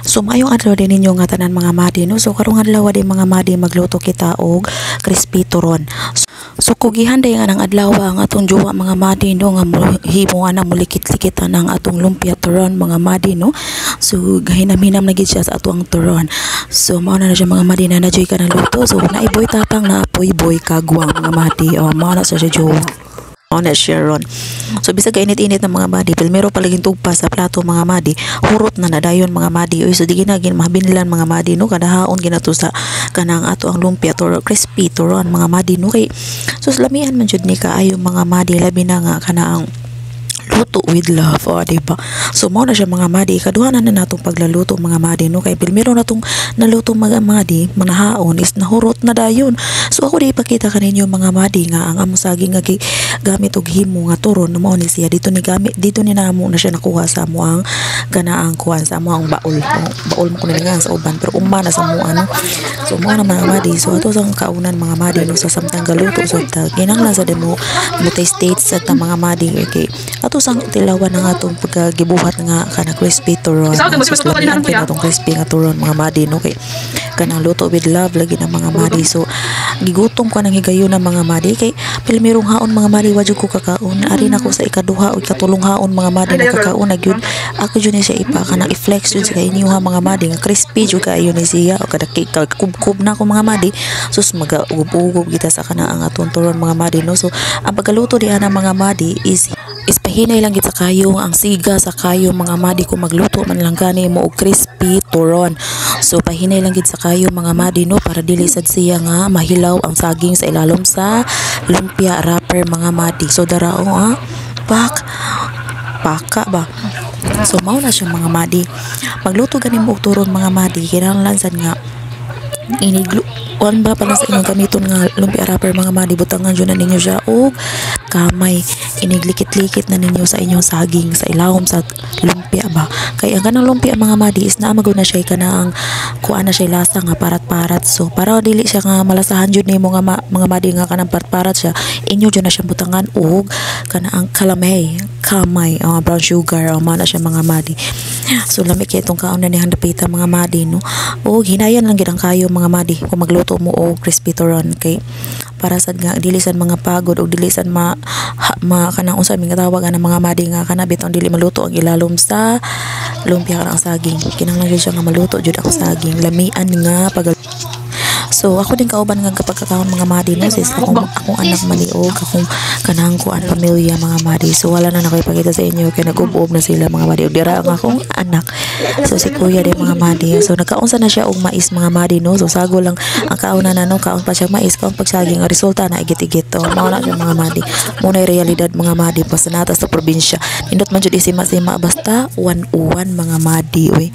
So maayong adlaw din ninyo nga tanan mga madi no. So karong adlaw din mga madi magluto kita og crispy turon. So, so kugihan day nga ng adlaw ang atong juwa mga madi no nga mo- himo nga na mulikit-likitan ang atong lumpia turon mga madi no. So gahinam-hinam na gid siya sa atong turon. So mao na na siya mga madi na najoy ka ng luto. So naiboy tapang na apoy boy kagwang mga madi. Oh, mao na sa siya juwa. Mao na siya ron. So bisag kainit-init ng mga madi, pilmero palaging tugpa sa plato mga madi, hurot na nadayon mga madi. Uy, so di ginagin mabinlan mga madi no? Kadahaon ginato sa kanang ato ang lumpia to crispy turon mga madi no? Kay so lamian man jud ni kaayo mga madi labi na nga kana ang luto with love o diba so mo na siya mga madi. Ikaduha na na natong paglaluto mga madi no? Kay pilmero na tong naluto mga madi manahaon is nahurot na dayon. So ako di ipakita kaninyo mga madi nga ang among saging nga gamit og himo nga turon. Mo ni siya dito ni gamit dito ni namo na siya nakuha sa mo ang ganaang kuan sa mo ang baul O, baul mo ko na nga sa uban pero umma na sa mo ano? So mo na mga madi. So ato sa kaunan mga madi no? Sa samtang galuto so ta kinanglan sa demo multi states at mga madi kay ato sang tilawan ng atong pagkagibuhat nga kana crispy turon. Isa, ito, mas- yan. atong crispy nga turon mga madi no? Kay kanang luto with love lagi ng mga madi. So gigutom ko nang higayon ng mga madi. Kay pilmirong haon mga madi wa ko kakaon. Ari na ko sa ikaduha o ikatulong haon mga madi na kakaon. Na gyud ako jud siya ipa kanang i-flex jud sa inyo ha mga madi. Nga crispy jud kaayo ni siya o kada kubkub na ko mga madi. Sus magaugub-ugub kita sa kana ang atong turon mga madi no? So ang pagkaluto diha ng mga madi is is pahinay lang gid sa kayo. Ang siga sa kayo mga madi kung magluto man lang gani mo og crispy turon so pahinay lang gid sa kayo mga madi no? Para dili sad siya nga mahilaw ang saging sa ilalom sa lumpia wrapper mga madi. So darao ah pak paka ba? So mao na siya mga madi. Magluto gani mo turon mga madi. Kinahanglan sad nga. Iniglu kuan ba para sa inyong gamiton nga lumpia wrapper mga madi? Butangan jud na ninyo siya. Og kamay. Iniglikit-likit na ninyo sa inyong saging sa ilawom sa lumpia ba? Kay ang kanang lumpia mga madi is naamagod na siya kana ang kuan na siya lasa nga parat-parat. So para dili siya nga malasahan jud nimo nga ma- mga madi nga kanang parat-parat siya inyo jud na siya butangan og kana ang kalamay kamay ang brown sugar ang mana siya mga madi. So lami kay itong kaon na ni handapita mga madi no? Og hinayan lang gid ang kayo mga madi kung magluto mo og crispy turon kay para sad nga dilisan mga pagod og dilisan ma, ha, ma kanang unsa mi nga tawag ang mga madi nga kanabit ang dili maluto ang ilalom sa lumpia kanang saging. Kinahanglan siya nga maluto jud ang saging. Lamian nga pag So ako din kauban nga kapag kakahon mga madi no sis. Akong, akong anak maliog akong kanang kuan pamilya mga madi. So wala na nakoy ipakita sa inyo kay nag-ubob na sila mga madi. Dira ang akong anak. So si kuya din mga madi. So nagkaunsa na siya og mais mga madi no? So sago lang ang kaon na no? Kaon pa siya mais kaon pag saging resulta na igit-igit to mao na siya mga madi. Mo na realidad mga madi pa sa nata sa probinsya. Nindot man jud isima-sima basta one uwan mga madi we